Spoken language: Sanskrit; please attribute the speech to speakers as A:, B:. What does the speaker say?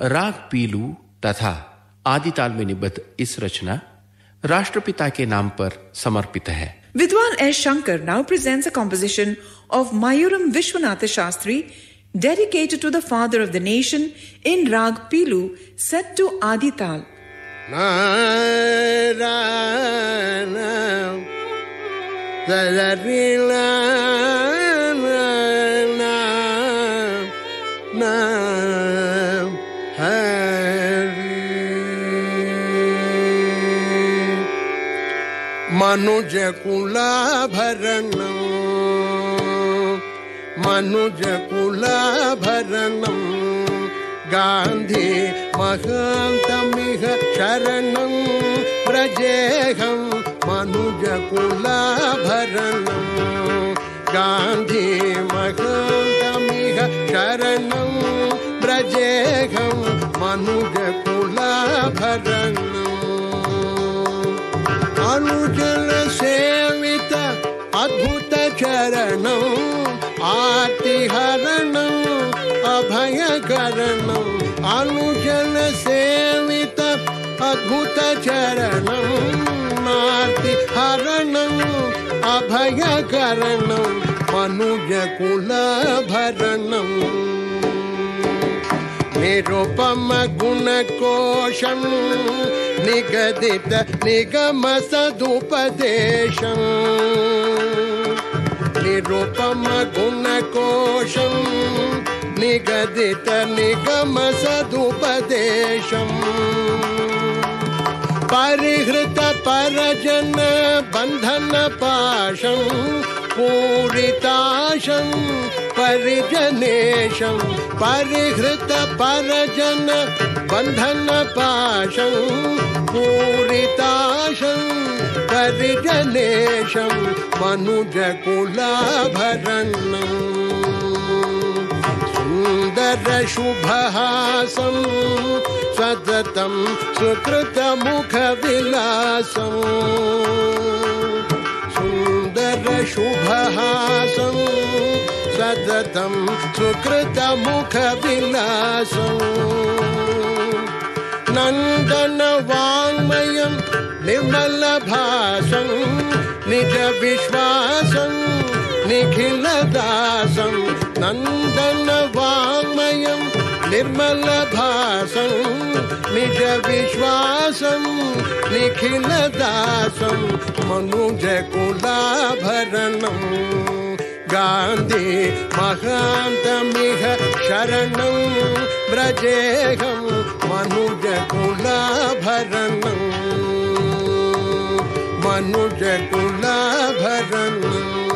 A: राग पीलू तथा आदिताल में निबद्ध इस रचना राष्ट्रपिता के नाम पर समर्पित है।
B: Vidwan S Shankar now presents a composition of Mayuram Vishwanath Shastri dedicated to the father of the nation in raga Pilu set two Adi tala ना
C: ना ना ना ना ना ना ना मनुज कुलाभरणम् गान्धी महान्तमिह शरणं। व्रजेहं मनुज कुलाभरणम् गान्धी महान्तमिह शरणं। व्रजेहं मनुज कुलाभरणम् अनुजल सेवित अद्भुत चरणौ आतिहरणौ अभयकरणौ अनुजल सेवित अद्भुत चरणौ नार्तिहरणौ अभयकरणौ भरण निरुपम गुणकोशम् निगदित निगम सदुपदेशम् निरुपम गुणकोशम् निगदित निगम सदुपदेशम् परिहृत परजन बन्धन पाशम् पूरिताशम् परिजनेशम् परिहृत परजन बन्धन पाशम् पूरिताशम् परिजनेशम् मनुज कुलाभरणम् सुन्दर शुभहासम् सततं सुकृतमुखविलासम् सुन्दर शुभहासम् सततं सुकृतमुखविलासम् नन्दन वाङ्मयं निर्मलभासं निज विश्वासं निखिलदासं। नन्दन निर्मलभासं निज विश्वासं निखिलदासं मनुजकुलाभरणम् गान्धी महान्तमिह शरणं व्रजेहं मनुजकुलाभरणम् मनुजकुलाभरणम्